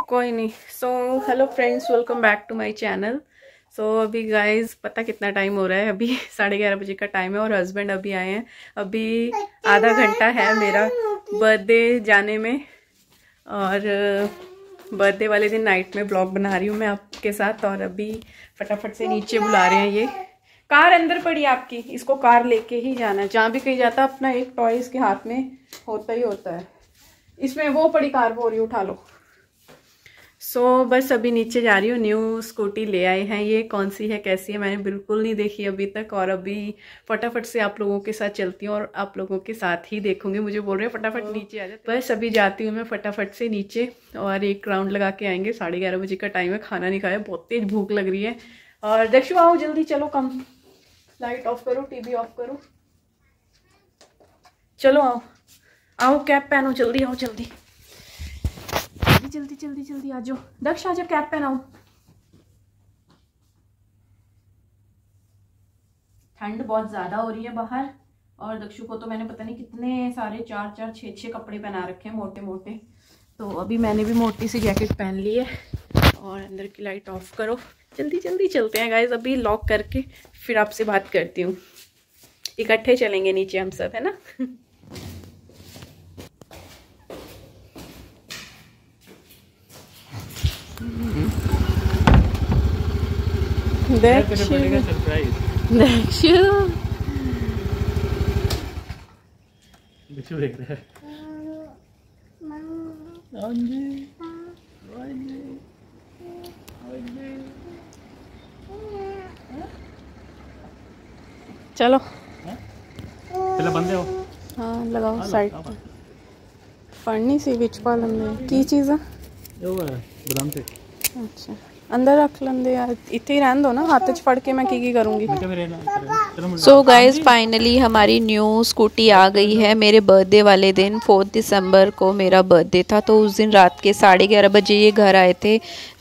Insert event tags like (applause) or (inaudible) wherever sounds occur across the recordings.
कोई नहीं। So hello friends welcome back to my channel so अभी गाइस पता कितना टाइम हो रहा है? अभी साढ़े ग्यारह बजे का टाइम है और हस्बैंड अभी आए हैं। अभी आधा घंटा है मेरा बर्थडे जाने में। और बर्थडे वाले दिन नाइट में ब्लॉग बना रही हूँ मैं आपके साथ और अभी फटाफट से नीचे बुला रहे हैं ये। कार अंदर पड़ी आपकी। इसको कार लेके ही जाना है। जहाँ भी कहीं जाता अपना एक टॉय इसके हाथ में होता ही होता है। इसमें वो पड़ी कार वो रही उठा लो। सो so, बस अभी नीचे जा रही हूँ न्यू स्कूटी ले आए हैं। ये कौन सी है कैसी है मैंने बिल्कुल नहीं देखी अभी तक। और अभी फटाफट से आप लोगों के साथ चलती हूँ और आप लोगों के साथ ही देखूँगी। मुझे बोल रहे हैं फटाफट नीचे आ जाए बस अभी जाती हूँ मैं फटाफट से नीचे और एक राउंड लगा के आएँगे। साढ़े ग्यारह बजे का टाइम है खाना नहीं खाया बहुत तेज भूख लग रही है। और दक्षु आओ जल्दी चलो कम लाइट ऑफ़ करो टीवी ऑफ़ करो। चलो आओ। आओ कैप पहनो जल्दी आओ जल्दी। जल्दी जल्दी जल्दी आ जाओ। दक्ष, आ जाओ, कैप पहनाओ। ठंड बहुत ज़्यादा हो रही है बाहर, और दक्षु को तो मैंने पता नहीं कितने सारे चार चार छः छः कपड़े पहना रखे हैं, मोटे मोटे। तो अभी मैंने भी मोटी सी जैकेट पहन ली है, और अंदर की लाइट ऑफ़ करो। जल्दी जल्दी चलते हैं गाइज़ अभी लॉक करके फिर आपसे बात करती हूँ। इकट्ठे चलेंगे नीचे हम सब, है ना? (laughs) देख रहे हैं चलो पहले बंदे हो। हाँ लगाओ साइड पे। पढ़नी सी बिच पा लेंगे की चीज़ है? बदाम से अच्छा। अंदर रख लेंगे यार। इतने ही रहन दो ना हाथ च फड़ के मैं की की करूँगी सो गाइज़ फाइनली हमारी न्यू स्कूटी आ गई है। मेरे बर्थडे वाले दिन फोर्थ दिसंबर को मेरा बर्थडे था। तो उस दिन रात के साढ़े ग्यारह बजे ये घर आए थे।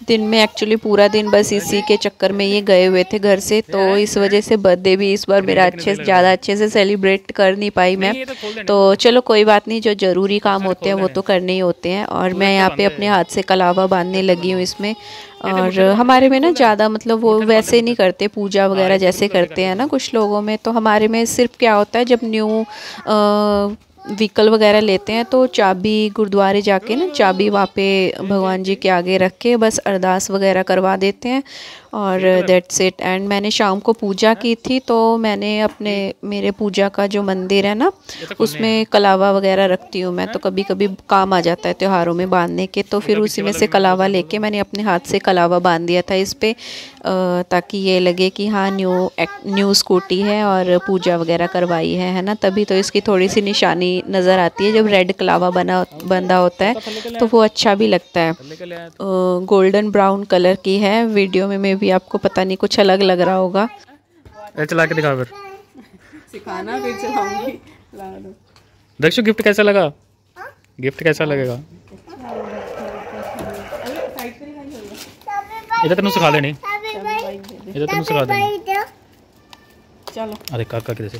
दिन में एक्चुअली पूरा दिन बस इसी के चक्कर में ये गए हुए थे घर से। तो इस वजह से बर्थडे भी इस बार मेरा अच्छे से ज़्यादा अच्छे से सेलिब्रेट कर नहीं पाई मैं। तो चलो कोई बात नहीं जो ज़रूरी काम होते हैं वो तो करने ही होते हैं। और मैं यहाँ पे अपने हाथ से कलावा बांधने लगी हूँ इसमें। और हमारे में ना ज़्यादा मतलब वो वैसे नहीं करते पूजा वगैरह जैसे करते हैं ना कुछ लोगों में तो हमारे में सिर्फ़ क्या होता है जब न्यू व्हीकल वगैरह लेते हैं तो चाबी गुरुद्वारे जाके ना चाबी वहाँ पे भगवान जी के आगे रख के बस अरदास वगैरह करवा देते हैं। और दैट्स इट एंड मैंने शाम को पूजा की थी तो मैंने अपने मेरे पूजा का जो मंदिर है ना तो उसमें कलावा वगैरह रखती हूँ मैं। तो कभी कभी काम आ जाता है त्योहारों में बांधने के तो फिर उसी में से कलावा लेके मैंने अपने हाथ से कलावा बाँध दिया था इस पर ताकि ये लगे कि हाँ न्यू न्यू स्कूटी है और पूजा वगैरह करवाई है है ना? तभी तो इसकी थोड़ी सी निशानी नज़र आती है जब रेड कलावा बना बंधा होता है तो वो अच्छा भी लगता है। गोल्डन ब्राउन कलर की है। वीडियो में मैं भी आपको पता नहीं कुछ अलग लग रहा होगा। चला के दिखा फिर। सिखाना फिर चलाऊँगी। दक्षु गिफ्ट कैसा लगा? गिफ्ट कैसा लगेगा? इधर तेन सिखा देनी। इधर तेन सिखा देनी। चलो। अरे काका किधर से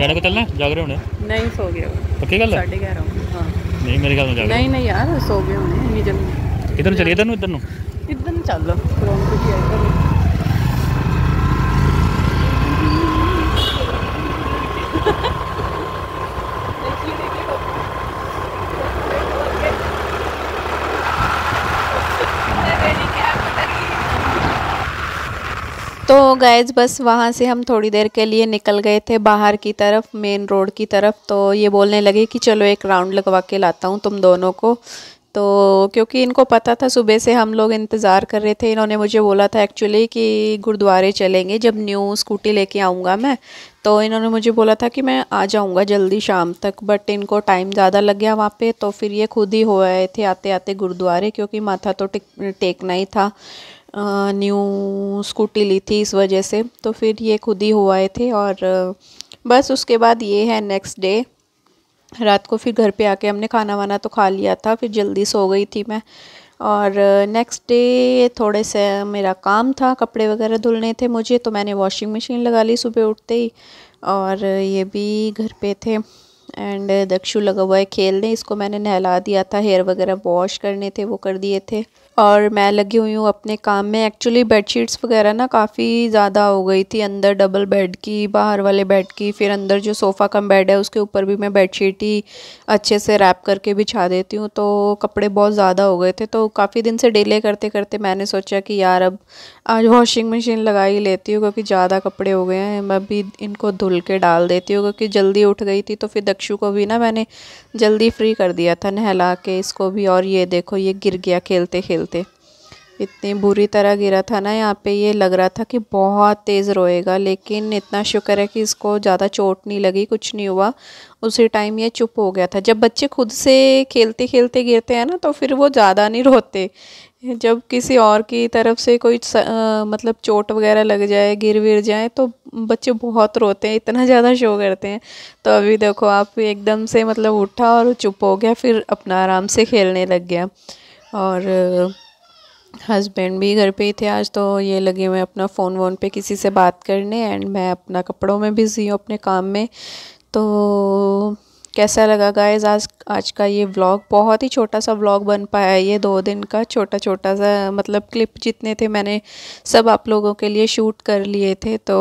ਜਾਣੇ ਕੋ ਚੱਲਣਾ ਜਾਗ ਰਹੇ ਹੋਣੇ? ਨਹੀਂ ਸੋ ਗਏ ਉਹ। ਪੱਕੀ ਗੱਲ? ਹੈ? ਸਾਢੇ 11 ਹਾਂ ਨਹੀਂ ਮੇਰੇ ਖਿਆਲ ਨਾਲ ਜਾਗ ਨਹੀਂ ਨਹੀਂ ਯਾਰ ਸੋ ਗਏ ਹੋਣੇ ਇੰਨੀ ਜਲਦੀ। ਇਧਰ ਨੂੰ ਚਲੀਏ ਇਧਰ ਨੂੰ ਇਧਰ ਨੂੰ। ਇੱਧਰ ਨੂੰ ਚੱਲ ਰੌਣਕ ਹੀ ਆ ਨੂੰ गैज बस वहाँ से हम थोड़ी देर के लिए निकल गए थे बाहर की तरफ़ मेन रोड की तरफ़। तो ये बोलने लगे कि चलो एक राउंड लगवा के लाता हूँ तुम दोनों को। तो क्योंकि इनको पता था, सुबह से हम लोग इंतज़ार कर रहे थे। इन्होंने मुझे बोला था एक्चुअली कि गुरुद्वारे चलेंगे, जब न्यू स्कूटी लेके आऊँगा मैं। तो इन्होंने मुझे बोला था कि मैं आ जाऊँगा जल्दी शाम तक बट इनको टाइम ज़्यादा लग गया वहाँ पे। तो फिर ये खुद ही हो आए थे आते आते गुरुद्वारे, क्योंकि माथा तो टेकना ही था। न्यू स्कूटी ली थी इस वजह से तो फिर ये खुद ही हो आए थे और बस उसके बाद ये है नेक्स्ट डे रात को फिर घर पे आके हमने खाना वाना तो खा लिया था, फिर जल्दी सो गई थी मैं। और नेक्स्ट डे थोड़े से मेरा काम था, कपड़े वगैरह धुलने थे मुझे तो मैंने वॉशिंग मशीन लगा ली सुबह उठते ही। और ये भी घर पे थे एंड दक्षु लगा हुआ है खेलने, इसको मैंने नहला दिया था हेयर वगैरह वॉश करने थे, वो कर दिए थे। और मैं लगी हुई हूँ अपने काम में। एक्चुअली बेडशीट्स वगैरह ना काफ़ी ज़्यादा हो गई थी। अंदर डबल बेड की, बाहर वाले बेड की, फिर अंदर जो सोफ़ा कम बेड है, उसके ऊपर भी मैं बेडशीट ही अच्छे से रैप करके बिछा देती हूँ। तो कपड़े बहुत ज़्यादा हो गए थे। तो काफ़ी दिन से डिले करते करते मैंने सोचा कि यार अब आज वॉशिंग मशीन लगा ही लेती हूँ, क्योंकि ज़्यादा कपड़े हो गए हैं। मैं भी इनको धुल के डाल देती हूँ, क्योंकि जल्दी उठ गई थी तो फिर दक्षु को भी ना मैंने जल्दी फ्री कर दिया था नहला के। इसको भी और ये देखो, ये गिर गया खेलते खेलते इतनी बुरी तरह गिरा था ना यहाँ पे, ये लग रहा था कि बहुत तेज़ रोएगा, लेकिन इतना शुक्र है कि इसको ज़्यादा चोट नहीं लगी, कुछ नहीं हुआ। उसी टाइम ये चुप हो गया था। जब बच्चे खुद से खेलते खेलते गिरते हैं ना तो फिर वो ज़्यादा नहीं रोते। जब किसी और की तरफ़ से कोई आ, मतलब चोट वगैरह लग जाए गिर विर जाए तो बच्चे बहुत रोते हैं इतना ज़्यादा शो करते हैं। तो अभी देखो आप एकदम से मतलब उठा और चुप हो गया फिर अपना आराम से खेलने लग गया। और हस्बैंड भी घर पे ही थे आज तो ये लगे हुए अपना फ़ोन वोन पे किसी से बात करने एंड मैं अपना कपड़ों में बिज़ी हूँ अपने काम में। तो कैसा लगा गाइज़ आज आज का ये व्लॉग बहुत ही छोटा सा व्लॉग बन पाया ये दो दिन का छोटा छोटा सा मतलब क्लिप जितने थे मैंने सब आप लोगों के लिए शूट कर लिए थे तो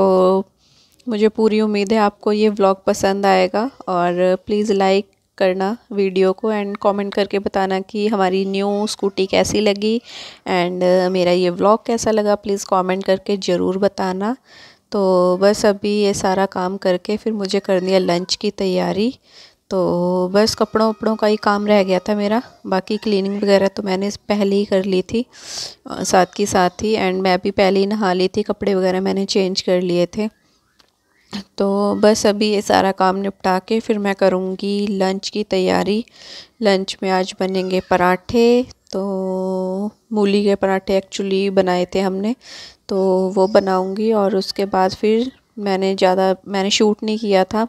मुझे पूरी उम्मीद है आपको ये व्लॉग पसंद आएगा और प्लीज़ लाइक करना वीडियो को एंड कमेंट करके बताना कि हमारी न्यू स्कूटी कैसी लगी एंड मेरा ये व्लॉग कैसा लगा प्लीज़ कमेंट करके ज़रूर बताना। तो बस अभी ये सारा काम करके फिर मुझे करनी है लंच की तैयारी। तो बस कपड़ों वपड़ों का ही काम रह गया था मेरा। बाकी क्लीनिंग वगैरह तो मैंने पहले ही कर ली थी साथ की साथ ही एंड मैं भी पहले ही नहा ली थी, कपड़े वगैरह मैंने चेंज कर लिए थे। तो बस अभी ये सारा काम निपटा के फिर मैं करूँगी लंच की तैयारी। लंच में आज बनेंगे पराठे तो मूली के पराठे एक्चुअली बनाए थे हमने तो वो बनाऊँगी और उसके बाद फिर मैंने ज़्यादा मैंने शूट नहीं किया था।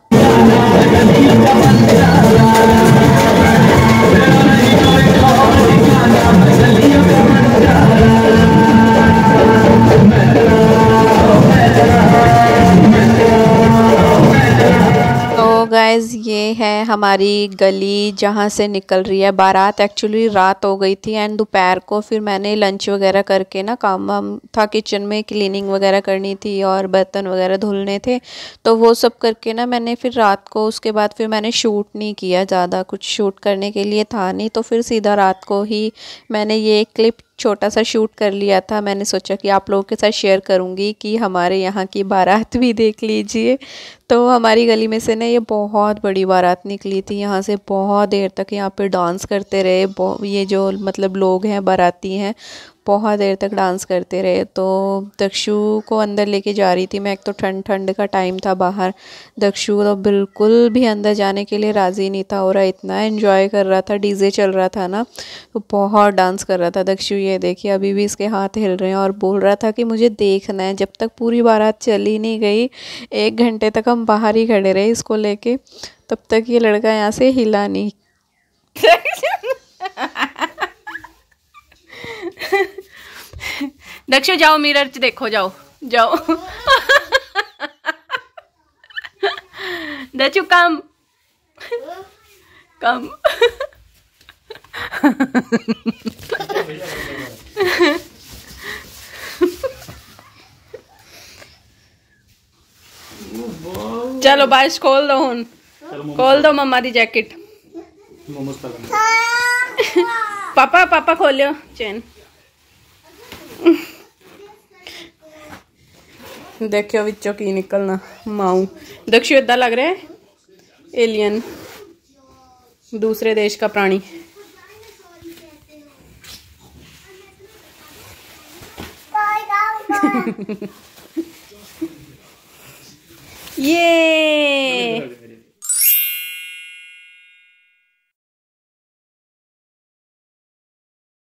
हमारी गली जहाँ से निकल रही है। बारात एक्चुअली रात हो गई थी एंड दोपहर को फिर मैंने लंच वगैरह करके ना काम वाम था किचन में क्लीनिंग वगैरह करनी थी और बर्तन वगैरह धुलने थे। तो वो सब करके ना मैंने फिर रात को, उसके बाद फिर मैंने शूट नहीं किया ज़्यादा। कुछ शूट करने के लिए था नहीं तो फिर सीधा रात को ही मैंने ये क्लिप छोटा सा शूट कर लिया था। मैंने सोचा कि आप लोगों के साथ शेयर करूँगी कि हमारे यहाँ की बारात भी देख लीजिए। तो हमारी गली में से ना ये बहुत बड़ी बारात निकली थी। यहाँ से बहुत देर तक यहाँ पे डांस करते रहे। ये जो मतलब लोग हैं, बाराती हैं बहुत देर तक डांस करते रहे तो दक्षु को अंदर लेके जा रही थी मैं। एक तो ठंड ठंड का टाइम था बाहर। दक्षु तो बिल्कुल भी अंदर जाने के लिए राज़ी नहीं था, और इतना एंजॉय कर रहा था, डीजे चल रहा था ना तो बहुत डांस कर रहा था। दक्षु ये देखिए, अभी भी इसके हाथ हिल रहे हैं और बोल रहा था कि मुझे देखना है। जब तक पूरी बारात चली नहीं गई, एक घंटे तक हम बाहर ही खड़े रहे इसको लेके, तब तक ये लड़का यहाँ से हिला नहीं। (laughs) दक्षु जाओ मिरर च देखो जाओ जाओ। दक्षु कम। कम। चलो बारिश खोल दो हूँ खोल दो मम्मा दी जैकेट। (laughs) पापा पापा खोलियो चेन। देखियो बिचो की निकलना। माऊ। दक्षिण इदा लग रहा है? एलियन। दूसरे देश का प्राणी। (laughs) ये